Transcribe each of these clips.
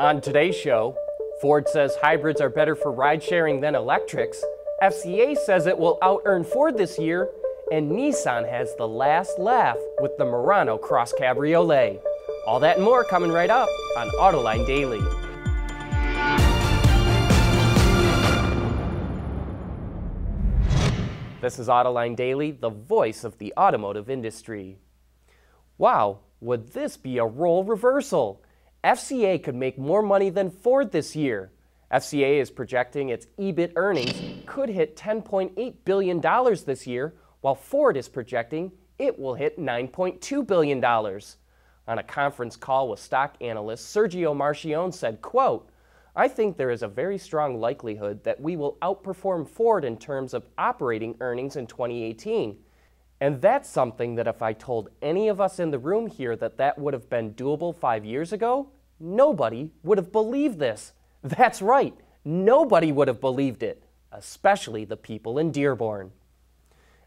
On today's show, Ford says hybrids are better for ride sharing than electrics, FCA says it will out earn Ford this year, and Nissan has the last laugh with the Murano Cross Cabriolet. All that and more coming right up on Autoline Daily. This is Autoline Daily, the voice of the automotive industry. Wow, would this be a role reversal? FCA could make more money than Ford this year. FCA is projecting its EBIT earnings could hit $10.8 billion this year, while Ford is projecting it will hit $9.2 billion. On a conference call with stock analyst Sergio Marchionne said, quote, I think there is a very strong likelihood that we will outperform Ford in terms of operating earnings in 2018. And that's something that if I told any of us in the room here that that would have been doable five years ago, nobody would have believed this. That's right, nobody would have believed it, especially the people in Dearborn.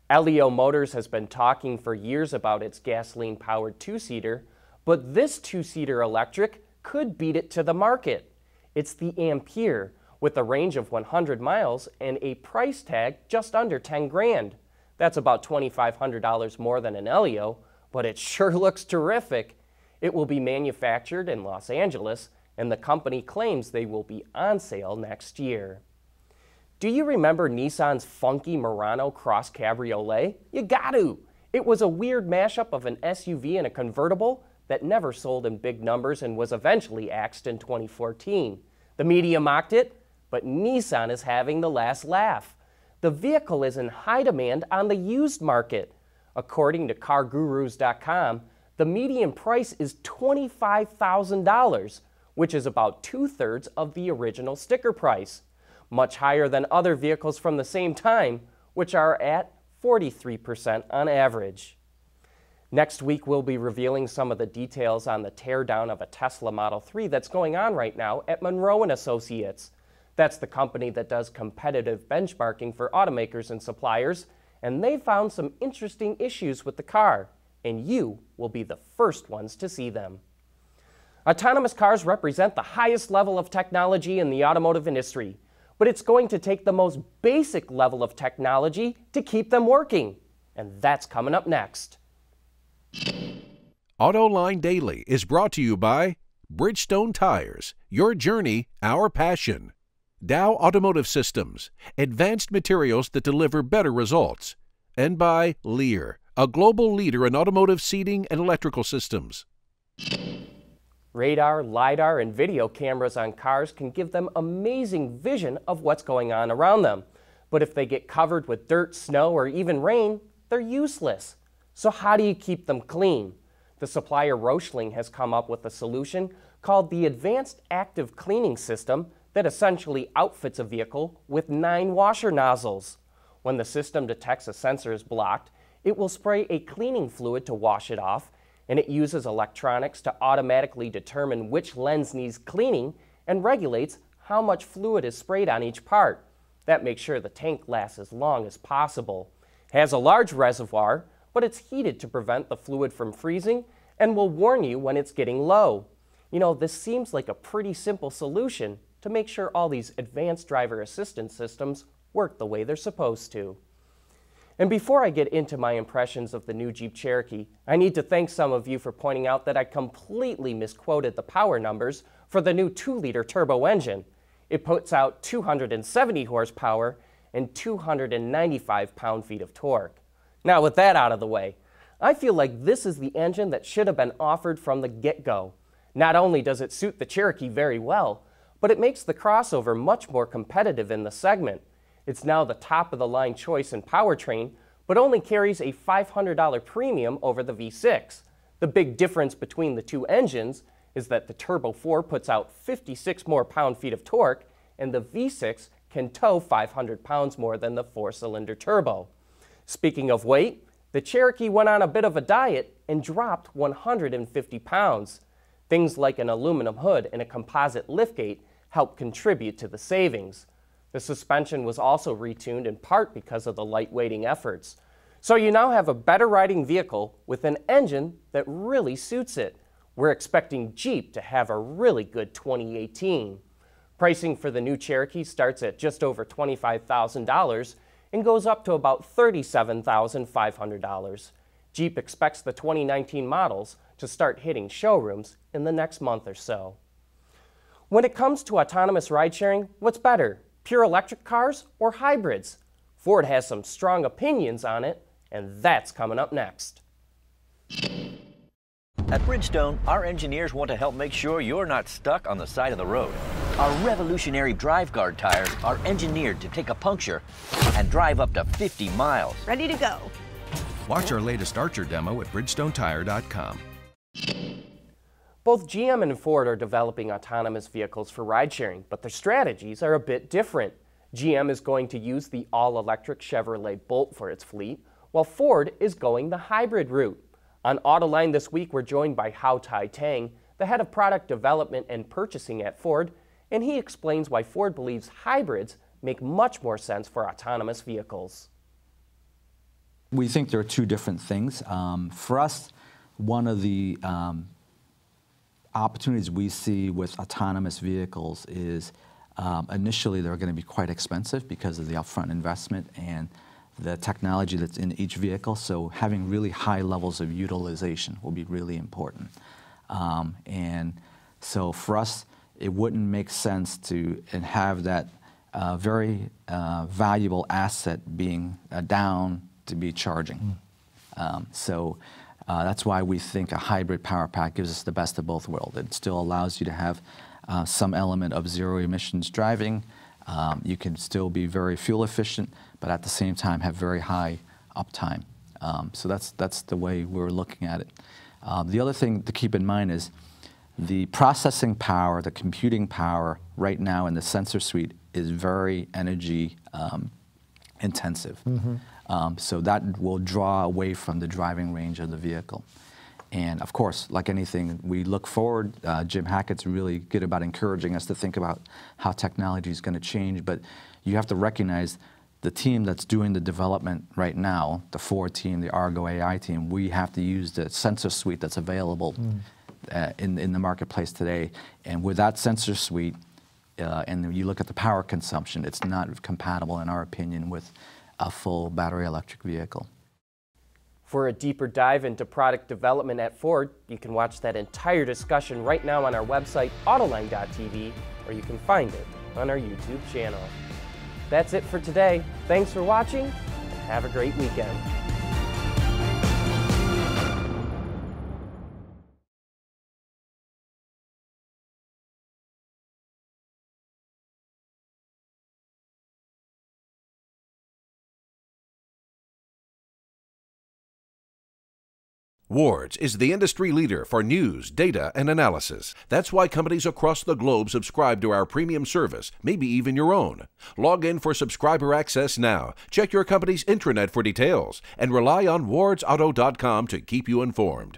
Elio Motors has been talking for years about its gasoline powered two seater, but this two seater electric could beat it to the market. It's the Ampere with a range of 100 miles and a price tag just under 10 grand. That's about $2,500 more than an Elio, but it sure looks terrific. It will be manufactured in Los Angeles, and the company claims they will be on sale next year. Do you remember Nissan's funky Murano Cross Cabriolet? You got to! It was a weird mashup of an SUV and a convertible that never sold in big numbers and was eventually axed in 2014. The media mocked it, but Nissan is having the last laugh the vehicle is in high demand on the used market. According to CarGurus.com, the median price is $25,000, which is about two thirds of the original sticker price, much higher than other vehicles from the same time, which are at 43% on average. Next week, we'll be revealing some of the details on the teardown of a Tesla Model 3 that's going on right now at Munro & Associates. That's the company that does competitive benchmarking for automakers and suppliers, and they found some interesting issues with the car, and you will be the first ones to see them. Autonomous cars represent the highest level of technology in the automotive industry, but it's going to take the most basic level of technology to keep them working, and that's coming up next. AutoLine Daily is brought to you by Bridgestone Tires, your journey, our passion. Dow Automotive Systems, advanced materials that deliver better results, and by Lear, a global leader in automotive seating and electrical systems. Radar, LiDAR, and video cameras on cars can give them amazing vision of what's going on around them. But if they get covered with dirt, snow, or even rain, they're useless. So how do you keep them clean? The supplier Röchling has come up with a solution called the Advanced Active Cleaning System that essentially outfits a vehicle with nine washer nozzles. When the system detects a sensor is blocked, it will spray a cleaning fluid to wash it off, and it uses electronics to automatically determine which lens needs cleaning and regulates how much fluid is sprayed on each part. That makes sure the tank lasts as long as possible. It has a large reservoir, but it's heated to prevent the fluid from freezing and will warn you when it's getting low. You know, this seems like a pretty simple solution, to make sure all these advanced driver assistance systems work the way they're supposed to. And before I get into my impressions of the new Jeep Cherokee, I need to thank some of you for pointing out that I completely misquoted the power numbers for the new 2-liter turbo engine. It puts out 270 horsepower and 295 pound-feet of torque. Now with that out of the way, I feel like this is the engine that should have been offered from the get-go. Not only does it suit the Cherokee very well, but it makes the crossover much more competitive in the segment. It's now the top of the line choice in powertrain, but only carries a $500 premium over the V6. The big difference between the two engines is that the Turbo 4 puts out 56 more pound-feet of torque, and the V6 can tow 500 pounds more than the four-cylinder turbo. Speaking of weight, the Cherokee went on a bit of a diet and dropped 150 pounds. Things like an aluminum hood and a composite liftgate help contribute to the savings. The suspension was also retuned in part because of the lightweighting efforts. So you now have a better riding vehicle with an engine that really suits it. We're expecting Jeep to have a really good 2018. Pricing for the new Cherokee starts at just over $25,000 and goes up to about $37,500. Jeep expects the 2019 models to start hitting showrooms in the next month or so. When it comes to autonomous ride sharing, what's better, pure electric cars or hybrids? Ford has some strong opinions on it, and that's coming up next. At Bridgestone, our engineers want to help make sure you're not stuck on the side of the road. Our revolutionary drive guard tires are engineered to take a puncture and drive up to 50 miles. Ready to go. Watch our latest Archer demo at BridgestoneTire.com. Both GM and Ford are developing autonomous vehicles for ride sharing, but their strategies are a bit different. GM is going to use the all electric Chevrolet Bolt for its fleet, while Ford is going the hybrid route. On Autoline this week, we're joined by Hau Thai Tang, the head of product development and purchasing at Ford, and he explains why Ford believes hybrids make much more sense for autonomous vehicles. We think there are two different things. Um, for us, one of the um, opportunities we see with autonomous vehicles is um, initially they're going to be quite expensive because of the upfront investment and the technology that's in each vehicle. So having really high levels of utilization will be really important. Um, and so for us, it wouldn't make sense to and have that uh, very uh, valuable asset being uh, down to be charging. Mm. Um, so uh, that's why we think a hybrid power pack gives us the best of both worlds. It still allows you to have uh, some element of zero emissions driving. Um, you can still be very fuel efficient, but at the same time have very high uptime. Um, so that's, that's the way we're looking at it. Um, the other thing to keep in mind is the processing power, the computing power right now in the sensor suite is very energy um, intensive. Mm -hmm. So that will draw away from the driving range of the vehicle. And of course, like anything, we look forward. Uh, Jim Hackett's really good about encouraging us to think about how technology is going to change, but you have to recognize the team that's doing the development right now, the Ford team, the Argo AI team, we have to use the sensor suite that's available mm. uh, in, in the marketplace today. And with that sensor suite, uh, and you look at the power consumption, it's not compatible, in our opinion, with a full battery electric vehicle. For a deeper dive into product development at Ford, you can watch that entire discussion right now on our website, Autoline.tv, or you can find it on our YouTube channel. That's it for today. Thanks for watching, and have a great weekend. Wards is the industry leader for news, data, and analysis. That's why companies across the globe subscribe to our premium service, maybe even your own. Log in for subscriber access now. Check your company's intranet for details and rely on wardsauto.com to keep you informed.